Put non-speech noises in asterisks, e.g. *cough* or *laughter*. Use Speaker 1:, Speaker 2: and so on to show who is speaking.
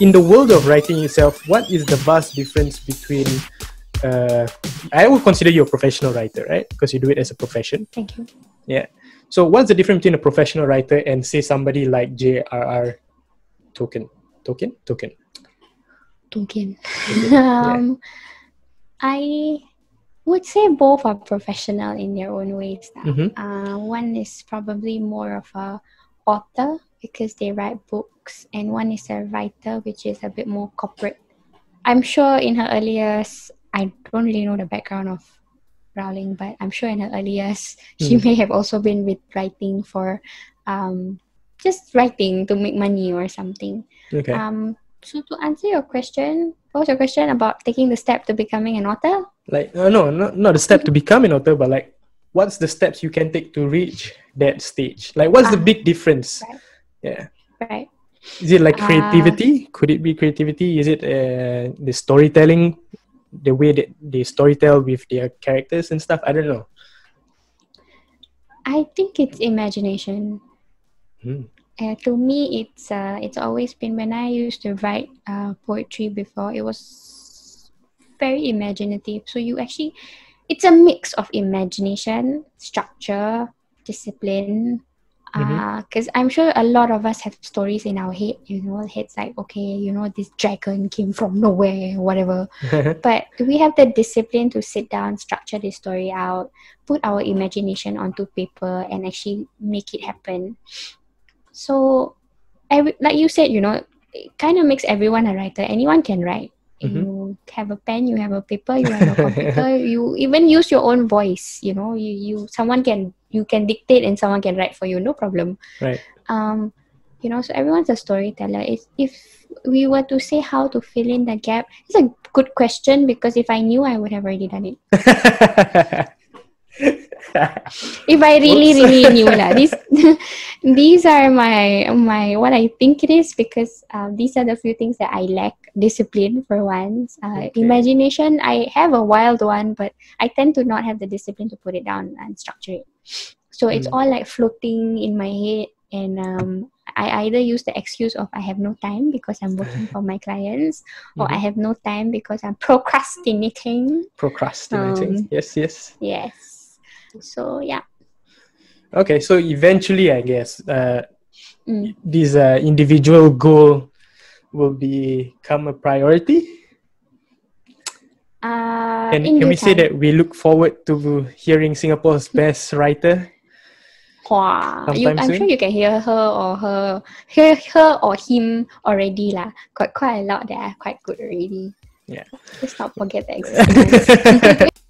Speaker 1: in the world of writing itself, what is the vast difference between uh, I would consider you a professional writer, right? Because you do it as a profession.
Speaker 2: Thank you.
Speaker 1: Yeah. So what's the difference between a professional writer and say somebody like J.R.R. Tolkien? Tolkien? Tolkien.
Speaker 2: Tolkien. *laughs* um, I would say both are professional in their own ways.
Speaker 1: Mhm.
Speaker 2: Uh, one is probably more of a author because they write books, and one is a writer, which is a bit more corporate. I'm sure in her early years, I don't really know the background of Rowling, but I'm sure in her early years, she
Speaker 1: Mm.
Speaker 2: may have also been with writing for um, just writing to make money or something.
Speaker 1: Okay.
Speaker 2: Um, so to answer your question, what was your question about taking the step to becoming an author?
Speaker 1: like uh, no, not not the step to become an author, but like what's the steps you can take to reach that stage? Like what's the
Speaker 2: Ah.
Speaker 1: big difference?
Speaker 2: Right.
Speaker 1: Yeah.
Speaker 2: Right.
Speaker 1: Is it like
Speaker 2: Ah.
Speaker 1: creativity? Could it be creativity? Is it uh, the storytelling, the way that they storytell with their characters and stuff? I don't know.
Speaker 2: I think it's imagination.
Speaker 1: Hmm.
Speaker 2: Uh, to me, it's uh, it's always been when I used to write uh, poetry before. It was very imaginative. So you actually, it's a mix of imagination, structure, discipline. Because I'm sure a lot of us have stories in our head. You know, heads like, okay, you know, this dragon came from nowhere, whatever. *laughs* but do we have the discipline to sit down, structure the story out, put our imagination onto paper, and actually make it happen. So, every, like you said, you know, it kind of makes everyone a writer. Anyone can write.
Speaker 1: Mhm.
Speaker 2: You have a pen, you have a paper, you have a *laughs* computer. you even use your own voice. You know, you you someone can you can dictate and someone can write for you. No problem
Speaker 1: right.
Speaker 2: um you know so everyone's a storyteller it's, if we were to say how to fill in the gap it's a good question because if i knew i would have already done it *laughs* if i really
Speaker 1: Whoops.
Speaker 2: really knew lah. these *laughs* *laughs* these are my my what i think it is because um, these are the few things that i lack discipline for once uh,
Speaker 1: Okay.
Speaker 2: imagination i have a wild one but i tend to not have the discipline to put it down and structure it so it's
Speaker 1: Mm.
Speaker 2: all like floating in my head and um, I either use the excuse of I have no time because I'm working *laughs* for my clients, or I
Speaker 1: Mhm.
Speaker 2: have no time because I'm procrastinating.
Speaker 1: Procrastinating.
Speaker 2: Um,
Speaker 1: yes, yes.
Speaker 2: Yes. So yeah.
Speaker 1: Okay, so eventually, I guess, uh,
Speaker 2: Mm.
Speaker 1: this uh, individual goal will become a priority.
Speaker 2: Uh,
Speaker 1: Can, can we say that we look forward to hearing Singapore's best writer?
Speaker 2: Wow. You, I'm
Speaker 1: soon?
Speaker 2: sure you can hear her or her, hear her or him already lah. Quite quite a lot that are quite good already.
Speaker 1: Yeah.
Speaker 2: Let's not forget ones. *laughs* *laughs*